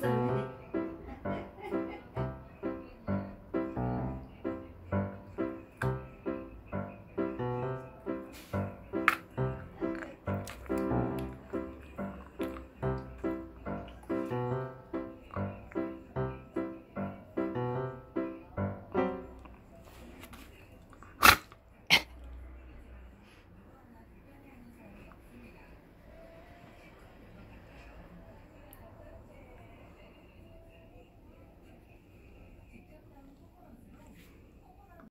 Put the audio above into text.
Sunday.